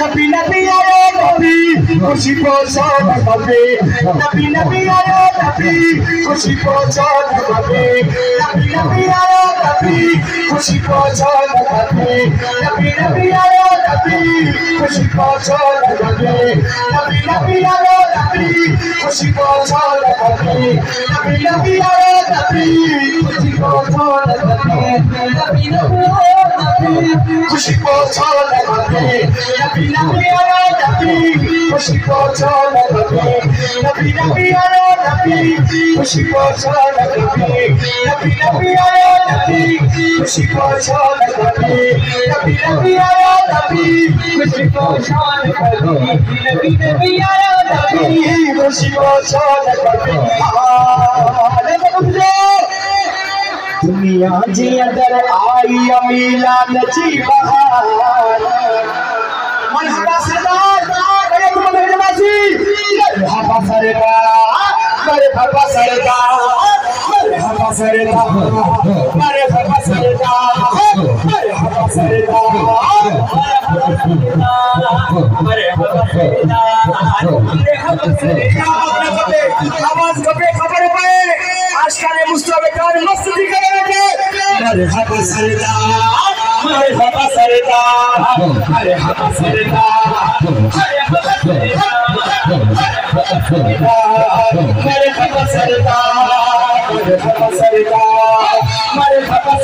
नबी नबी आयो, नबी। खुशी पहुंचो नबी नबी नबी आयो, नबी। खुशी पहुंचो नबी नबी नबी आयो, नबी। खुशी पहुंचो नबी नबी नबी आयो, नबी। खुशी पहुंचो नबी नबी नबी आयो, नबी। खुशी पहुंचो नबी नबी नबी आयो, नबी। खुशी पहुंचो नबी नबी नबी आयो खुशी नबी नबी खुशी नबी नबी नबी आयो नबी नबी नबी आयो नबी खुशी खुशी बबुजो दुनिया जी अदर आई अमीला नची बहार मनहबा सरदार गए तुम मनहबा जी मनहबा सरदार मनहबा सरदार मनहबा सरदार मनहबा सरदार मनहबा सरदार। मनहबा सरदार मनहबा सरदार आवाज़ कपड़े खबर पे आज का मुस्तफ़ा मरहबा सरदार मरहबा सरदार मरहबा सरदार मरहबा सरदार मरहबा सरदार मरहबा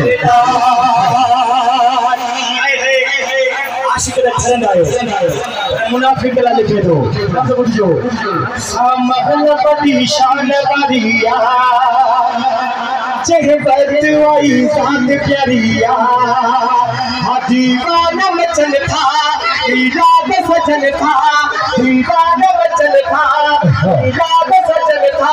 सरदार آشڪ تي ٺرندا آهيو منافڪ لاءِ لکي ٿو لفظ ٻڌجو سامل پٽي شان واري آ چيهه بد وائي ذات پياري آ ديوان مچن ٿا ديداد سجن ٿا ديوان مچن ٿا ديداد سجن ٿا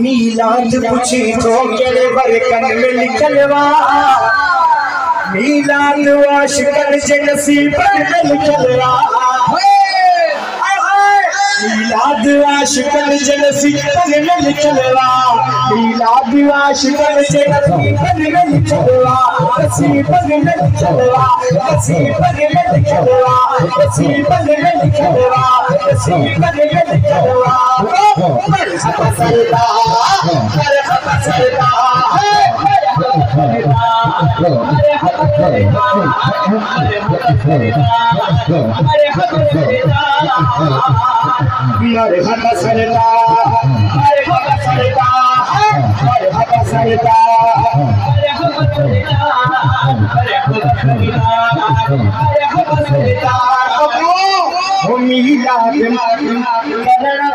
मीलाद पूछी तो केड़े बरकन में लिखलवा मीलाद आशिकन जे नसीब में लिखलवा بیلا دیواشکل جلسی تنل چل رہا بیلا دیواشکل چے نہ کی نہ نکلے چلا نصیب نہ چل رہا نصیب نہ نکلے چلا نصیب نہ نکلے چلا اسو کڈے کڈے چلا او بس سردا ہر ہب سردا پيار حق ساري تا پيار حق ساري تا پيار حق ساري تا پيار حق ساري تا پيار حق ساري تا او ني ادا کي ما کنا